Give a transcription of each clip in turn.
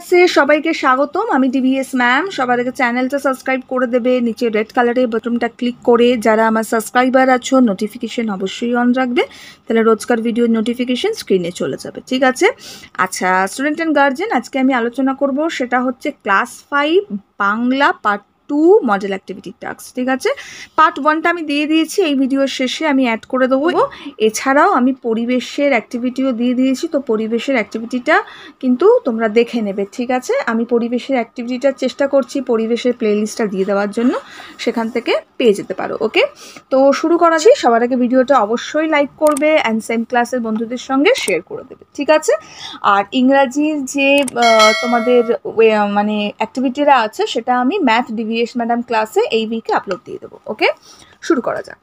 ক্লাসে সবাইকে স্বাগতম। আমি ডিভিএস ম্যাম সবার আগে চ্যানেলটা সাবস্ক্রাইব করে দেবে। নিচে রেড কালারের বাটনটা ক্লিক করে যারা আমার সাবস্ক্রাইবার আছো নোটিফিকেশান অবশ্যই অন রাখবে। তাহলে রোজকার ভিডিও নোটিফিকেশন স্ক্রিনে চলে যাবে। ঠিক আছে? আচ্ছা স্টুডেন্ট অ্যান্ড গার্জেন আজকে আমি আলোচনা করব। সেটা হচ্ছে class five Bangla part two model activity task ঠিক আছে? পার্ট ওয়ানটা আমি দিয়ে দিয়েছি, এই ভিডিওর শেষে আমি অ্যাড করে দেবো। এছাড়াও আমি পরিবেশের অ্যাক্টিভিটিও দিয়ে দিয়েছি, তো পরিবেশের অ্যাক্টিভিটিটা কিন্তু তোমরা দেখে নেবে, ঠিক আছে? আমি পরিবেশের অ্যাক্টিভিটিটার চেষ্টা করছি পরিবেশের প্লেলিস্টটা দিয়ে দেওয়ার জন্য, সেখান থেকে পেয়ে যেতে পারো ওকে তো শুরু করা যায় সবার আগে ভিডিওটা অবশ্যই লাইক করবে অ্যান্ড সেম ক্লাসের বন্ধুদের সঙ্গে শেয়ার করে দেবে, ঠিক আছে? আর ইংরাজির যে তোমাদের মানে অ্যাক্টিভিটিরা আছে, সেটা আমি ম্যাথ ডিভিএস ম্যাডাম ক্লাসে এই উইকে আপলোড দিয়ে দেবো ওকে শুরু করা যাক।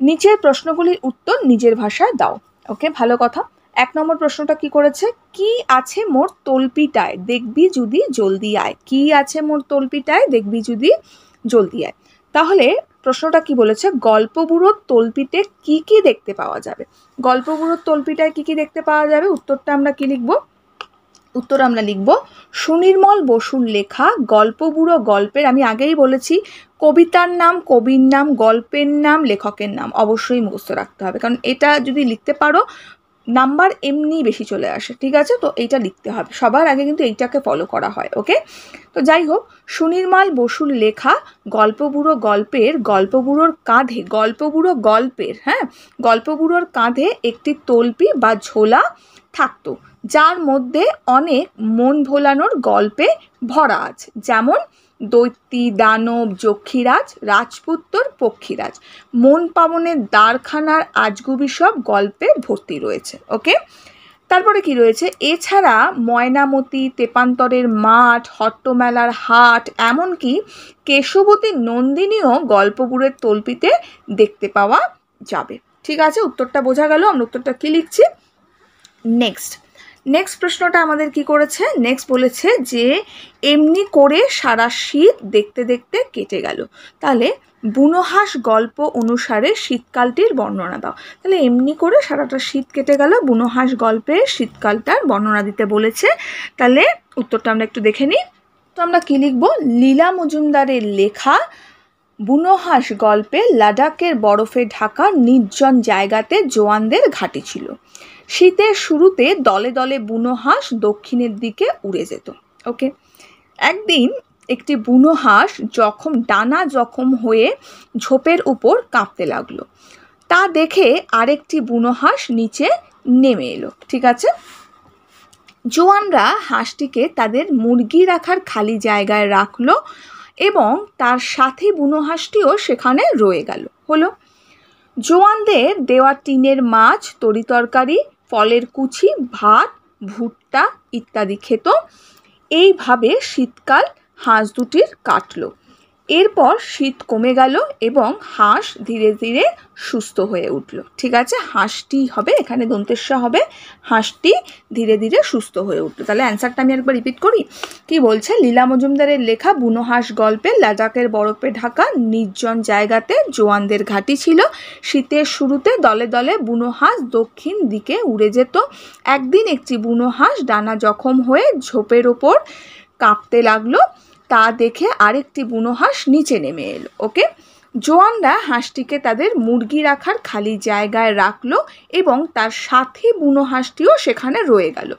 নিচের প্রশ্নগুলির উত্তর নিজের ভাষায় দাও ওকে ভালো কথা। এক নম্বর প্রশ্নটা কি করেছে? কি আছে মোর তলপিটায়? দেখবি যদি জলদি আয়। কি আছে মোর তলপিটায়? দেখবি যদি জলদি আয়। তাহলে প্রশ্নটা কি বলেছে? গল্পবুড়োর তলপিতে কি কি দেখতে পাওয়া যাবে? গল্পবুড়োর তলপিটায় কি কি দেখতে পাওয়া যাবে? উত্তরটা আমরা কি লিখব? উত্তর আমরা লিখব, সুনির্মল বসুর লেখা গল্পবুড়ো গল্পের, আমি আগেই বলেছি, কবিতার নাম, কবির নাম, গল্পের নাম, লেখকের নাম অবশ্যই মুখস্থ রাখতে হবে। কারণ এটা যদি লিখতে পারো, নাম্বার এমনি বেশি চলে আসে, ঠিক আছে? তো এইটা লিখতে হবে। সবার আগে কিন্তু এইটাকে ফলো করা হয় ওকে তো যাই হোক, সুনির্মাল বসুর লেখা গল্পবুড়ো গল্পের গল্পবুড়োর কাঁধে গল্পবুড়ো গল্পের হ্যাঁ? গল্পবুড়োর কাঁধে একটি তলপি বা ঝোলা থাকতো। যার মধ্যে অনেক মন ভোলানোর গল্পে ভরা আছে। যেমন দৈত্যী, দানব, যক্ষীরাজ, রাজপুত্তর, পক্ষীরাজ। মন পাবনের দ্বারখানার আজগুবি সব গল্পে ভর্তি রয়েছে, ওকে? তারপরে কি রয়েছে? এছাড়া ময়নামতি, তেপান্তরের মাঠ, হট্টমেলার হাট, এমনকি কেশবতী নন্দিনীও গল্পগুড়ের তল্পিতে দেখতে পাওয়া যাবে। ঠিক আছে? উত্তরটা বোঝা গেল, আমরা উত্তরটা কি লিখছি? নেক্সট নেক্সট প্রশ্নটা আমাদের কি করেছে? নেক্সট বলেছে যে, এমনি করে সারা শীত দেখতে দেখতে কেটে গেল। তাহলে বুনোহাস গল্প অনুসারে শীতকালটির বর্ণনা দাও। তাহলে এমনি করে সারাটা শীত কেটে গেল, বুনোহাস গল্পে শীতকালটার বর্ণনা দিতে বলেছে। তাহলে উত্তরটা আমরা একটু দেখে নিই। তো আমরা কী লিখব? লীলা মজুমদারের লেখা, বুনোহাস গল্পে লাদাখের বরফে ঢাকা নির্জন জায়গাতে জোয়ানদের ঘাঁটি ছিল। শীতের শুরুতে দলে দলে বুনো হাঁস দক্ষিণের দিকে উড়ে যেত, ওকে? একদিন একটি বুনো হাঁস জখম, ডানা জখম হয়ে ঝোপের উপর কাঁপতে লাগল। তা দেখে আরেকটি বুনো হাঁস নিচে নেমে এলো, ঠিক আছে? জোয়ানরা হাঁসটিকে তাদের মুরগি রাখার খালি জায়গায় রাখল এবং তার সাথে বুনো হাঁসটিও সেখানে রয়ে গেল। হলো? জোয়ানদের দেওয়া টিনের মাছ তরিতরকারি ফলের কুচি ভাত ভুট্টা ইত্যাদি খেত। এইভাবে শীতকাল হাঁস দুটির কাটলো। এরপর শীত কমে গেল এবং হাঁস ধীরে ধীরে সুস্থ হয়ে উঠল। ঠিক আছে? হাঁসটি হবে, এখানে দন্তেশ্ব হবে, হাঁসটি ধীরে ধীরে সুস্থ হয়ে উঠল। তাহলে অ্যান্সারটা আমি একবার রিপিট করি। কি বলছে? লীলা মজুমদারের লেখা বুনো হাঁস গল্পে লাদাখের বরফে ঢাকা নির্জন জায়গাতে জোয়ানদের ঘাঁটি ছিল। শীতের শুরুতে দলে দলে বুনো হাঁস দক্ষিণ দিকে উড়ে যেত। একদিন একটি বুনো হাঁস ডানা জখম হয়ে ঝোপের ওপর কাঁপতে লাগল। তা দেখে আরেকটি বুনো হাঁস নিচে নেমে এলো, ওকে? জোয়ানরা হাঁসটিকে তাদের মুরগি রাখার খালি জায়গায় রাখল এবং তার সাথে বুনো হাঁসটিও সেখানে রয়ে গেল।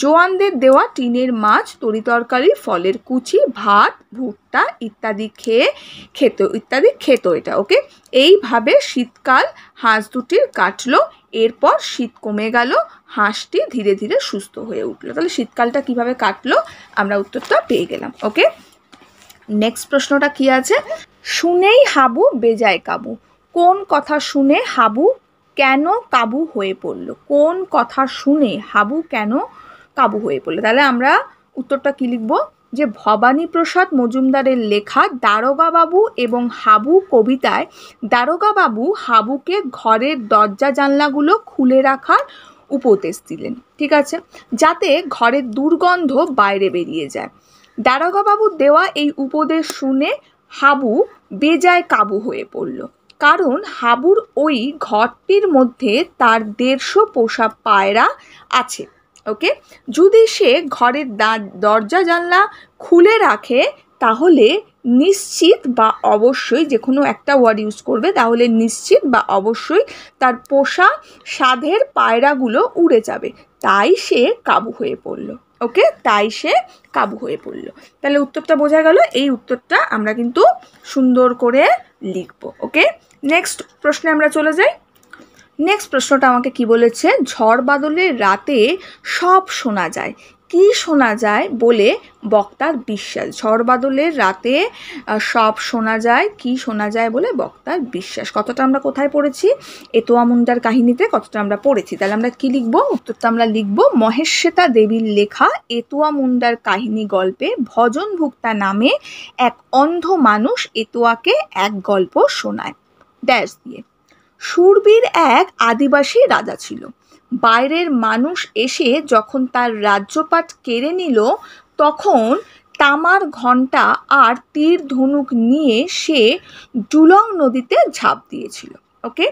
জোয়ানদের দেওয়া টিনের মাছ তরিতরকারি ফলের কুচি, ভাত, ভুট্টা ইত্যাদি খেয়ে খেত, ইত্যাদি খেত এটা, ওকে? এইভাবে শীতকাল হাঁস দুটির কাটলো, এরপর শীত কমে গেল, হাঁসটি ধীরে ধীরে সুস্থ হয়ে উঠল। তাহলে শীতকালটা কীভাবে কাটলো? আমরা উত্তরটা পেয়ে গেলাম, ওকে? নেক্সট প্রশ্নটা কি আছে? শুনেই হাবু বেজায় কাবু। কোন কথা শুনে হাবু কেন কাবু হয়ে পড়ল? কোন কথা শুনে হাবু কেন কাবু হয়ে পড়ল? তাহলে আমরা উত্তরটা কি লিখব? যে ভবানী প্রসাদ মজুমদারের লেখা দারোগা বাবু এবং হাবু কবিতায় দারোগা বাবু হাবুকে ঘরের দরজা জানলাগুলো খুলে রাখার উপদেশ দিলেন। ঠিক আছে? যাতে ঘরের দুর্গন্ধ বাইরে বেরিয়ে যায়। দারোগাবাবুর দেওয়া এই উপদেশ শুনে হাবু বেজায় কাবু হয়ে পড়ল। কারণ হাবুর ওই ঘরটির মধ্যে তার দেড়শো পোষা পায়রা আছে, ওকে? যদি সে ঘরের দরজা জানলা খুলে রাখে, তাহলে নিশ্চিত বা অবশ্যই যে কোনো একটা ওয়ার্ড ইউজ করবে, তাহলে নিশ্চিত বা অবশ্যই তার পোষা সাধের পায়রাগুলো উড়ে যাবে। তাই সে কাবু হয়ে পড়ল। ওকে, তাই সে কাবু হয়ে পড়ল। তাহলে উত্তরটা বোঝা গেল, এই উত্তরটা আমরা কিন্তু সুন্দর করে লিখব, ওকে? নেক্সট প্রশ্নে আমরা চলে যাই। নেক্সট প্রশ্নটা আমাকে কি বলেছে? ঝড় বাদলের রাতে সব শোনা যায়। কি শোনা যায় বলে বক্তার বিশ্বাস। ঝড় বাদলের রাতে সব শোনা যায় কি শোনা যায় বলে বক্তার বিশ্বাস। কতটা আমরা কোথায় পড়েছি? এতোয়া মুন্ডার কাহিনীতে কতটা আমরা পড়েছি? তাহলে আমরা কি লিখব? উত্তরটা আমরা লিখব, মহেশ্বেতা দেবীর লেখা এতোয়া মুন্ডার কাহিনী গল্পে ভজন ভুক্তা নামে এক অন্ধ মানুষ এতোয়াকে এক গল্প শোনায়। ড্যাশ দিয়ে। সুরবীর এক আদিবাসী রাজা ছিল। বাইরের মানুষ এসে যখন তার রাজ্যপাট কেড়ে নিল, তখন তামার ঘণ্টা আর তীর ধনুক নিয়ে সে ডুলং নদীতে ঝাঁপ দিয়েছিল ওকে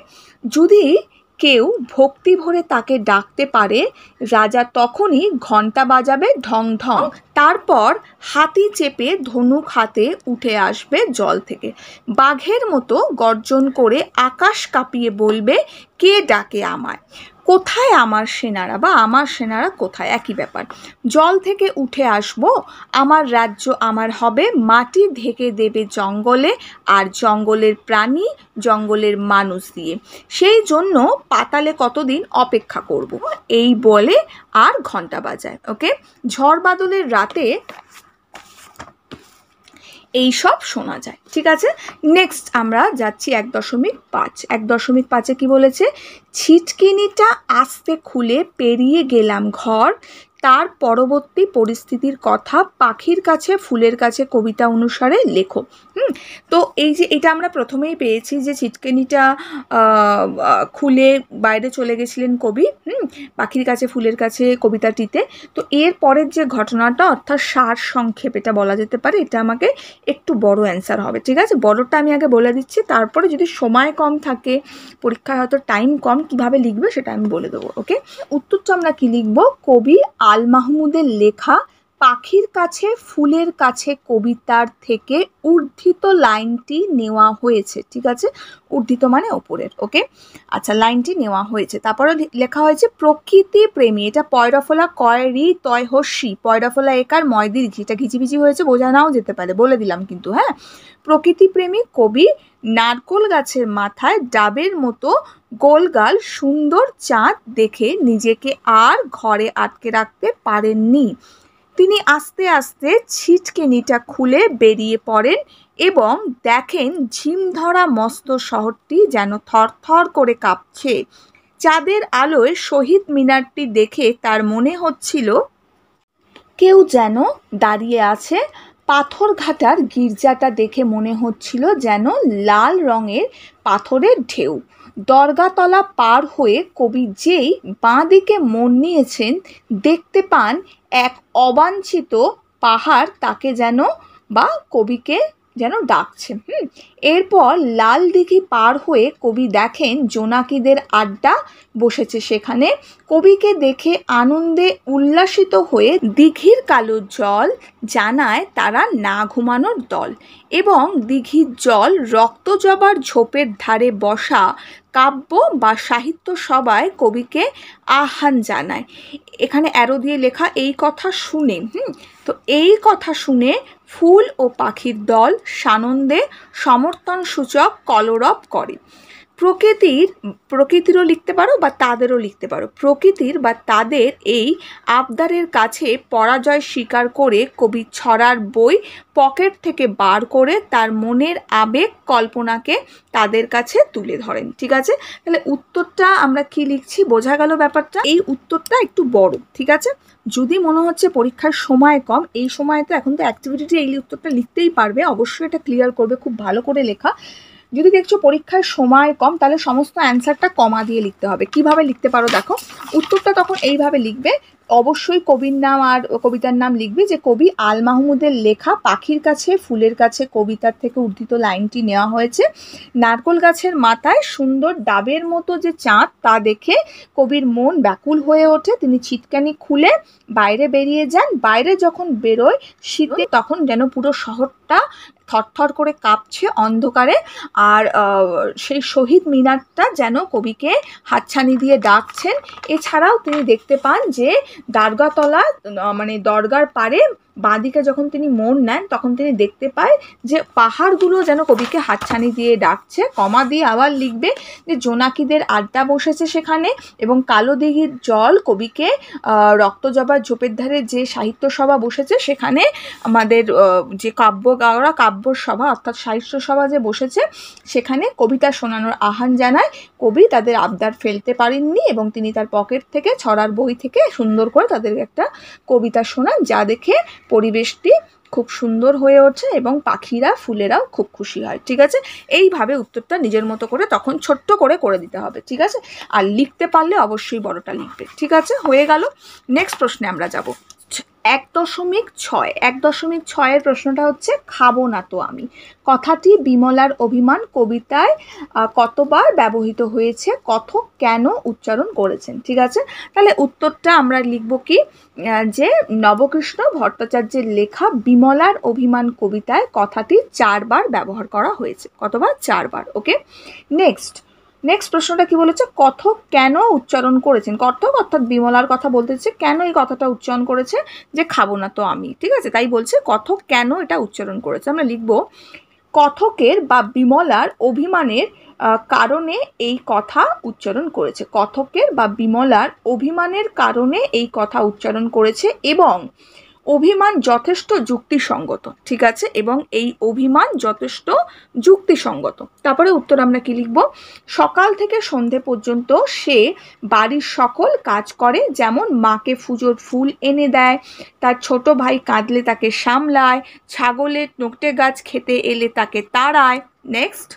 যদি কেউ ভক্তি ভরে তাকে ডাকতে পারে, রাজা তখনই ঘণ্টা বাজাবে ঢং ঢং। তারপর হাতি চেপে ধনুক হাতে উঠে আসবে জল থেকে। বাঘের মতো গর্জন করে আকাশ কাঁপিয়ে বলবে, কে ডাকে আমায়? কোথায় আমার সেনারা বা আমার সেনারা কোথায়? একই ব্যাপার। জল থেকে উঠে আসব, আমার রাজ্য আমার হবে, মাটি ঢেকে দেবে জঙ্গলে আর জঙ্গলের প্রাণী জঙ্গলের মানুষ দিয়ে। সেই জন্য পাতালে কতদিন অপেক্ষা করব? এই বলে আর ঘণ্টা বাজায় ওকে ঝড় বাদলের রাতে এই সব শোনা যায়। ঠিক আছে? নেক্সট আমরা যাচ্ছি এক দশমিক পাঁচ। এক দশমিক পাঁচে কি বলেছে? ছিটকিনিটা আস্তে খুলে পেরিয়ে গেলাম ঘর। তার পরবর্তী পরিস্থিতির কথা পাখির কাছে, ফুলের কাছে কবিতা অনুসারে লেখো। হুম? তো এই যে এটা আমরা প্রথমেই পেয়েছি যে ছিটকেনিটা খুলে বাইরে চলে গেছিলেন কবি, হুম? পাখির কাছে, ফুলের কাছে কবিতাটিতে। তো এর পরের যে ঘটনাটা, অর্থাৎ সার সংক্ষেপ এটা বলা যেতে পারে, এটা আমাকে একটু বড় অ্যান্সার হবে, ঠিক আছে? বড়টা আমি আগে বলে দিচ্ছি, তারপরে যদি সময় কম থাকে, পরীক্ষায় হয়তো টাইম কম, কীভাবে লিখবে সেটা আমি বলে দেবো ওকে উত্তরটা আমরা কী লিখব? কবি আল মাহমুদের লেখা পাখির কাছে, ফুলের কাছে কবিতার থেকে উর্ধিত লাইনটি নেওয়া হয়েছে, ঠিক আছে? উর্ধিত মানে ওপরের, ওকে? আচ্ছা লাইনটি নেওয়া হয়েছে। তারপরে লেখা হয়েছে, প্রকৃতি প্রেমী। এটা পয়রাফলা কয় রি তয় হস্যি পয়রাফলা একার ময়দির ঘি এটা ঘিচিবিচি হয়েছে বোঝা নাও যেতে পারে, বলে দিলাম কিন্তু হ্যাঁ? প্রকৃতি প্রেমী কবি নারকোল গাছের মাথায় ডাবের মতো গোলগাল সুন্দর চাঁদ দেখে নিজেকে আর ঘরে আটকে রাখতে পারেননি। তিনি আস্তে আস্তে ছিটকেনিটা খুলে বেরিয়ে পড়েন এবং দেখেন ঝিমধরা মস্ত শহরটি যেন থরথর করে কাঁপছে। চাঁদের আলোয় শহীদ মিনারটি দেখে তার মনে হচ্ছিল, কেউ যেন দাঁড়িয়ে আছে। পাথরঘাটার গির্জাটা দেখে মনে হচ্ছিল যেন লাল রঙের পাথরের ঢেউ। দরগাতলা পার হয়ে কবি যেই বাঁ দিকে মন নিয়েছেন, দেখতে পান এক অবাঞ্ছিত পাহাড়, তাকে যেন বা কবিকে যেন ডাকছে। হুম? এরপর লাল দিঘি পার হয়ে কবি দেখেন জোনাকিদের আড্ডা বসেছে সেখানে। কবিকে দেখে আনন্দে উল্লাসিত হয়ে দিঘির কালো জল জানায় তারা না ঘুমানোর দল এবং দিঘির জল রক্তজবার ঝোপের ধারে বসা কাব্য বা সাহিত্য সভায় কবিকে আহ্বান জানায়। এখানে অ্যারো দিয়ে লেখা এই কথা শুনে, হুম? তো এই কথা শুনে ফুল ও পাখির দল সানন্দে সমর্থন সূচক কলরব করে। প্রকৃতির, প্রকৃতিরও লিখতে পারো বা তাদেরও লিখতে পারো। প্রকৃতির বা তাদের এই আবদারের কাছে পরাজয় স্বীকার করে কবি ছড়ার বই পকেট থেকে বার করে তার মনের আবেগ কল্পনাকে তাদের কাছে তুলে ধরেন। ঠিক আছে? তাহলে উত্তরটা আমরা কি লিখছি? বোঝা গেল ব্যাপারটা? এই উত্তরটা একটু বড়, ঠিক আছে? যদি মনে হচ্ছে পরীক্ষার সময় কম, এই সময় তো এখন তো অ্যাক্টিভিটিতে এই উত্তরটা লিখতেই পারবে। অবশ্যই এটা ক্লিয়ার করবে। খুব ভালো করে লেখা। যদি দেখছ পরীক্ষায় সময় কম, তাহলে সমস্ত অ্যান্সারটা কমা দিয়ে লিখতে হবে। কীভাবে লিখতে পারো দেখো? উত্তরটা তখন এইভাবে লিখবে অবশ্যই কবির নাম আর কবিতার নাম লিখবে যে কবি আল মাহমুদের লেখা পাখির কাছে, ফুলের কাছে কবিতার থেকে উদ্ধৃত লাইনটি নেওয়া হয়েছে। নারকোল গাছের মাথায় সুন্দর ডাবের মতো যে চাঁদ তা দেখে কবির মন ব্যাকুল হয়ে ওঠে। তিনি ছিটকানি খুলে বাইরে বেরিয়ে যান। বাইরে যখন বেরোয় শীতে তখন যেন পুরো শহরটা থরথর করে কাঁপছে অন্ধকারে আর সেই শহীদ মিনারটা যেন কবিকে হাতছানি দিয়ে ডাকছেন। এছাড়াও তিনি দেখতে পান যে দারগাতলা মানে দরগার পারে বাঁদিকে যখন তিনি মন নেন, তখন তিনি দেখতে পায় যে পাহাড়গুলো যেন কবিকে হাতছানি দিয়ে ডাকছে, কমা দিয়ে আবার লিখবে যে জোনাকিদের আড্ডা বসেছে সেখানে এবং কালো দিঘির জল কবিকে রক্ত রক্তজবার ঝোপের ধারে যে সাহিত্য সভা বসেছে সেখানে আমাদের যে কাব্য গাওয়া কাব্য সভা অর্থাৎ সাহিত্য সভা যে বসেছে সেখানে কবিতা শোনানোর আহ্বান জানায়। কবি তাদের আবদার ফেলতে পারেননি এবং তিনি তার পকেট থেকে, ছড়ার বই থেকে সুন্দর করে তাদের একটা কবিতা শোনান, যা দেখে পরিবেশটি খুব সুন্দর হয়ে ওঠে এবং পাখিরা, ফুলেরাও খুব খুশি হয়, ঠিক আছে? এইভাবে উত্তরটা নিজের মতো করে তখন ছোট্ট করে করে দিতে হবে, ঠিক আছে? আর লিখতে পারলে অবশ্যই বড়টা লিখবে, ঠিক আছে? হয়ে গেল নেক্সট প্রশ্নে আমরা যাব। এক দশমিক ছয়। এক দশমিক ছয়ের প্রশ্নটা হচ্ছে, খাব না তো আমি। কথাটি বিমলার অভিমান কবিতায় কতবার ব্যবহৃত হয়েছে কথ কেন উচ্চারণ করেছেন? ঠিক আছে? তাহলে উত্তরটা আমরা লিখব কি যে নবকৃষ্ণ ভট্টাচার্যের লেখা বিমলার অভিমান কবিতায় কথাটি চারবার ব্যবহার করা হয়েছে। কতবার? চারবার। ওকে নেক্সট নেক্সট প্রশ্নটা কি বলেছে? কথক কেন উচ্চারণ করেছেন? কথক অর্থাৎ বিমলার কথা বলতেছে, কেন এই কথাটা উচ্চারণ করেছে? যে খাব না তো আমি, ঠিক আছে? তাই বলছে কথক কেন এটা উচ্চারণ করেছে? আমরা লিখব কথকের বা বিমলার অভিমানের কারণে এই কথা উচ্চারণ করেছে। কথকের বা বিমলার অভিমানের কারণে এই কথা উচ্চারণ করেছে এবং অভিমান যথেষ্ট যুক্তিসঙ্গত, ঠিক আছে? এবং এই অভিমান যথেষ্ট যুক্তিসঙ্গত। তারপরে উত্তর আমরা কি লিখব? সকাল থেকে সন্ধে পর্যন্ত সে বাড়ির সকল কাজ করে, যেমন মাকে ফুজোর ফুল এনে দেয়, তার ছোট ভাই কাঁদলে তাকে সামলায়, ছাগলের নোকটে গাছ খেতে এলে তাকে তাড়ায়। নেক্সট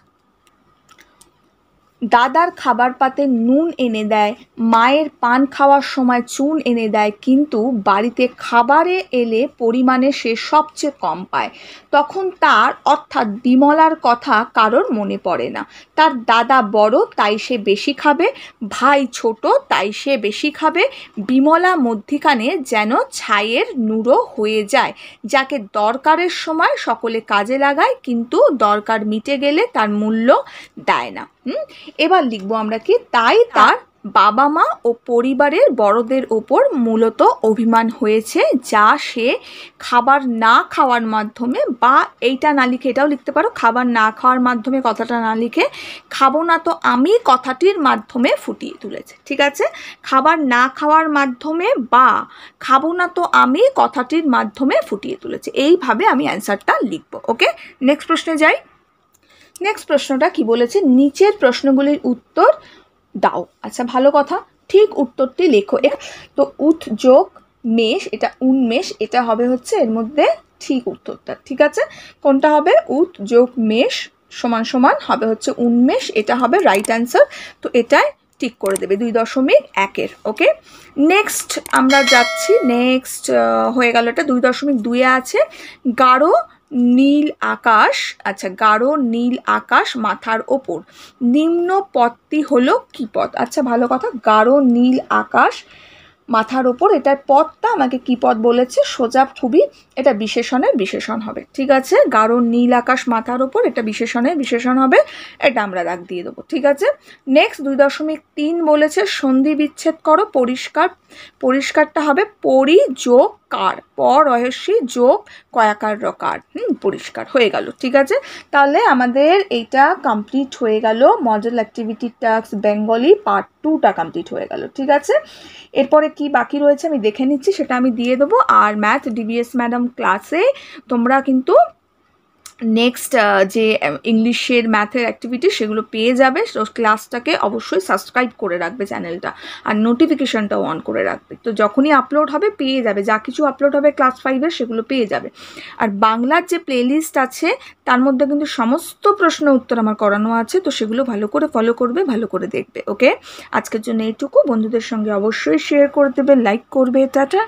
দাদার খাবার পাতে নুন এনে দেয়, মায়ের পান খাওয়ার সময় চুন এনে দেয়, কিন্তু বাড়িতে খাবারে এলে পরিমাণে সে সবচেয়ে কম পায়। তখন তার, অর্থাৎ বিমলার কথা কারোর মনে পড়ে না। তার দাদা বড়, তাই সে বেশি খাবে, ভাই ছোট, তাই সে বেশি খাবে। বিমলা মধ্যিখানে যেন ছাইয়ের নুড়ো হয়ে যায়, যাকে দরকারের সময় সকলে কাজে লাগায়, কিন্তু দরকার মিটে গেলে তার মূল্য দেয় না। হুম? এবার লিখব আমরা কি? তাই তার বাবা মা ও পরিবারের বড়দের ওপর মূলত অভিমান হয়েছে, যা সে খাবার না খাওয়ার মাধ্যমে বা এইটা না লিখে, এটাও লিখতে পারো, খাবার না খাওয়ার মাধ্যমে কথাটা না লিখে, খাব না তো আমি কথাটির মাধ্যমে ফুটিয়ে তুলেছে। ঠিক আছে? খাবার না খাওয়ার মাধ্যমে বা খাব না তো আমি কথাটির মাধ্যমে ফুটিয়ে তুলেছে। এইভাবে আমি অ্যান্সারটা লিখব ওকে নেক্সট প্রশ্নে যাই। নেক্সট প্রশ্নটা কি বলেছে? নিচের প্রশ্নগুলির উত্তর দাও। আচ্ছা ভালো কথা। ঠিক উত্তরটি লেখো। তো উৎ যোগ মেষ, এটা উন্মেষ, এটা হবে হচ্ছে এর মধ্যে ঠিক উত্তরটা, ঠিক আছে? কোনটা হবে? উৎ যোগ মেষ সমান সমান হবে হচ্ছে উন্মেষ, এটা হবে রাইট অ্যান্সার তো এটাই ঠিক করে দেবে দুই দশমিক একের, ওকে? নেক্সট আমরা যাচ্ছি নেক্সট হয়ে গেল এটা। দুই দশমিক দুইয়ে আছে। গাঢ় নীল আকাশ আচ্ছা গাঢ় নীল আকাশ মাথার ওপর। নিম্ন পথটি হলো কী পথ আচ্ছা ভালো কথা, গাঢ় নীল আকাশ মাথার ওপর, এটার পথটা আমাকে কী পথ বলেছে? সোজা খুবই এটা বিশেষণের বিশেষণ হবে, ঠিক আছে? গাঢ় নীল আকাশ মাথার ওপর, এটা বিশেষণের বিশেষণ হবে, এটা আমরা দাগ দিয়ে দেবো, ঠিক আছে? নেক্সট দুই দশমিক তিন বলেছে, সন্ধি বিচ্ছেদ করো, পরিষ্কার পরিষ্কারটা হবে পরিযোগ কার পর রহস্যি যোগ কয়াকার রকার হুম, পরিষ্কার, হয়ে গেল, ঠিক আছে? তাহলে আমাদের এইটা কমপ্লিট হয়ে গেল model activity task Bengali part টুটা কমপ্লিট হয়ে গেল, ঠিক আছে? এরপরে কি বাকি রয়েছে আমি দেখে নিচ্ছি, সেটা আমি দিয়ে দেবো। আর ম্যাথ ডিবিএস ম্যাডাম ক্লাসে তোমরা কিন্তু নেক্সট যে ইংলিশের ম্যাথের অ্যাক্টিভিটি সেগুলো পেয়ে যাবে। তো ক্লাসটাকে অবশ্যই সাবস্ক্রাইব করে রাখবে চ্যানেলটা আর নোটিফিকেশানটাও অন করে রাখবে। তো যখনই আপলোড হবে, পেয়ে যাবে। যা কিছু আপলোড হবে ক্লাস ফাইভের সেগুলো পেয়ে যাবে। আর বাংলার যে প্লেলিস্ট আছে, তার মধ্যে কিন্তু সমস্ত প্রশ্ন উত্তর আমার করানো আছে। তো সেগুলো ভালো করে ফলো করবে, ভালো করে দেখবে ওকে আজকের জন্য এইটুকু। বন্ধুদের সঙ্গে অবশ্যই শেয়ার করে দেবে লাইক করবে। টাটা!